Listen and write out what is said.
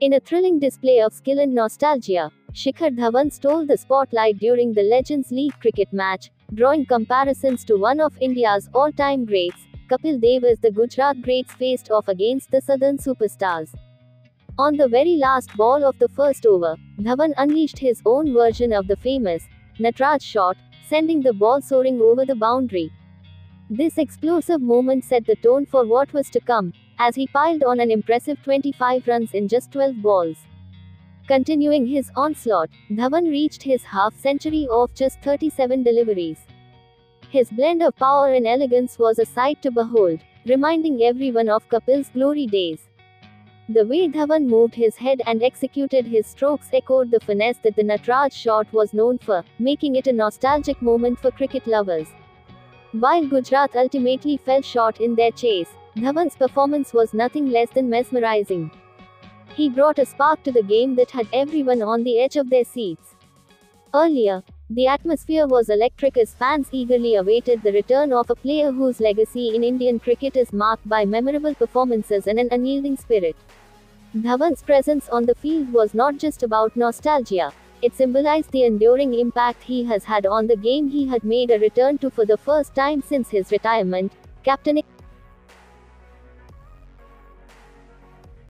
In a thrilling display of skill and nostalgia, Shikhar Dhawan stole the spotlight during the Legends League cricket match, drawing comparisons to one of India's all-time greats, Kapil Dev as the Gujarat greats faced off against the Southern superstars. On the very last ball of the first over, Dhawan unleashed his own version of the famous Nataraj shot, sending the ball soaring over the boundary. This explosive moment set the tone for what was to come, as he piled on an impressive 25 runs in just 12 balls. Continuing his onslaught, Dhawan reached his half century of just 37 deliveries. His blend of power and elegance was a sight to behold, reminding everyone of Kapil's glory days. The way Dhawan moved his head and executed his strokes echoed the finesse that the Nataraj shot was known for, making it a nostalgic moment for cricket lovers. While Gujarat ultimately fell short in their chase, Dhawan's performance was nothing less than mesmerizing. He brought a spark to the game that had everyone on the edge of their seats. Earlier, the atmosphere was electric as fans eagerly awaited the return of a player whose legacy in Indian cricket is marked by memorable performances and an unyielding spirit. Dhawan's presence on the field was not just about nostalgia, it symbolized the enduring impact he has had on the game. He had made a return to for the first time since his retirement, captaining